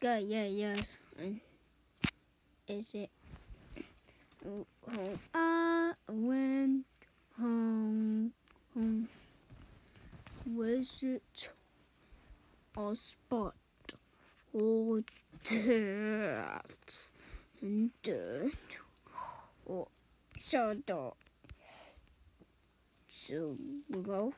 Go, yeah, yes. Is it? Oh, I went home. home. Was it a spot or dirt and dirt or shadow? So we go.